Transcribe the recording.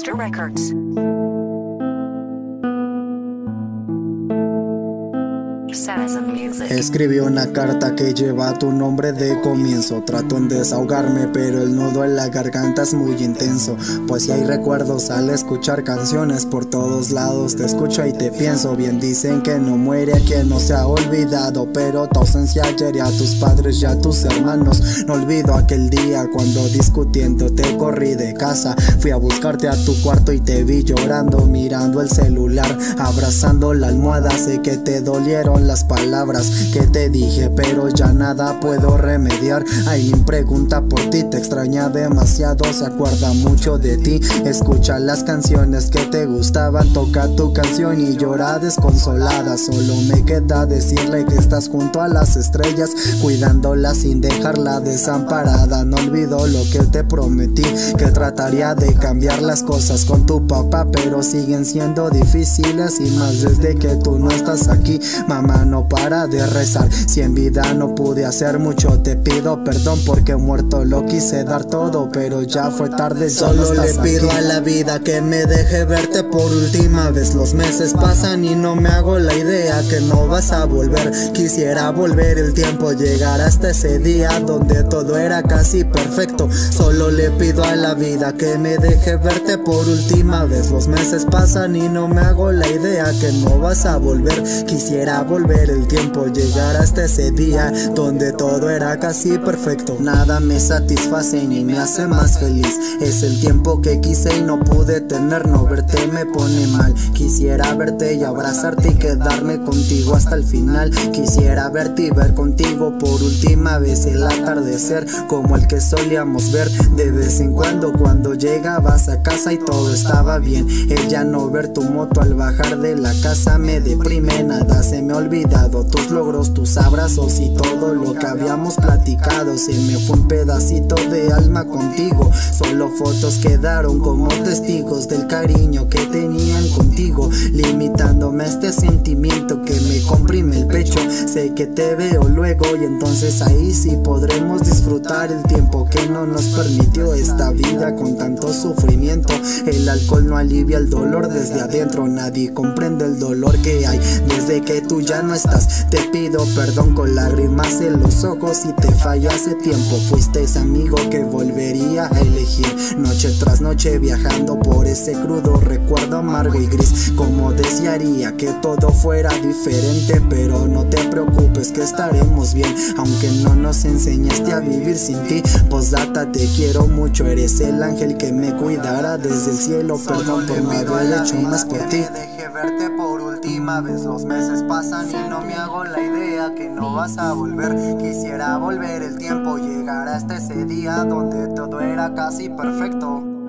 Master Records. Escribí una carta que lleva tu nombre de comienzo. Trato en desahogarme, pero el nudo en la garganta es muy intenso. Pues si hay recuerdos al escuchar canciones por todos lados, te escucho y te pienso. Bien dicen que no muere quien no se ha olvidado, pero tu ausencia ayer y a tus padres y a tus hermanos. No olvido aquel día cuando discutiendo te corrí de casa. Fui a buscarte a tu cuarto y te vi llorando, mirando el celular, abrazando la almohada. Sé que te dolieron las palabras que te dije, pero ya nada puedo remediar. Aileen pregunta por ti, te extraña demasiado, se acuerda mucho de ti. Escucha las canciones que te gustaban, toca tu canción y llora desconsolada. Solo me queda decirle que estás junto a las estrellas, cuidándola sin dejarla desamparada. No olvido lo que te prometí, que trataría de cambiar las cosas con tu papá, pero siguen siendo difíciles y más desde que tú no estás aquí. Mamá no para de rezar. Si en vida no pude hacer mucho, te pido perdón porque muerto lo quise dar todo, pero ya fue tarde. Solo le pido a la vida que me deje verte por última vez. Los meses pasan y no me hago la idea que no vas a volver. Quisiera volver el tiempo, llegar hasta ese día donde todo era casi perfecto. Solo le pido a la vida que me deje verte por última vez. Los meses pasan y no me hago la idea que no vas a volver. Quisiera volver el tiempo, llegar hasta ese día donde todo era casi perfecto. Nada me satisface ni me hace más feliz. Es el tiempo que quise y no pude tener, no verte me pone mal. Quisiera verte y abrazarte y quedarme contigo hasta el final. Quisiera verte y ver contigo por última vez el atardecer como el que solíamos ver de vez en cuando cuando llegabas a casa y todo estaba bien. Ella no ver tu moto al bajar de la casa me deprime, nada se me olvida tus logros, tus abrazos y todo lo que habíamos platicado. Se me fue un pedacito de alma contigo. Solo fotos quedaron como testigos del cariño que tenían contigo. Limitándome a este sentimiento que me comprime el pecho. Sé que te veo luego y entonces ahí sí podremos disfrutar el tiempo que no nos permitió esta vida con tanto sufrimiento. El alcohol no alivia el dolor desde adentro. Nadie comprende el dolor que hay desde que tú ya no estás. Pido perdón con lágrimas en los ojos y te fallé hace tiempo. Fuiste ese amigo que volvería a elegir. Noche tras noche viajando por ese crudo recuerdo amargo y gris. Como desearía que todo fuera diferente, pero no te preocupes que estaremos bien. Aunque no nos enseñaste a vivir sin ti. Posdata, te quiero mucho. Eres el ángel que me cuidará desde el cielo. Perdón por no haber hecho más por ti. verte por última vez. Los meses pasan y no me hago la idea que no vas a volver. Quisiera volver el tiempo, llegar hasta ese día donde todo era casi perfecto.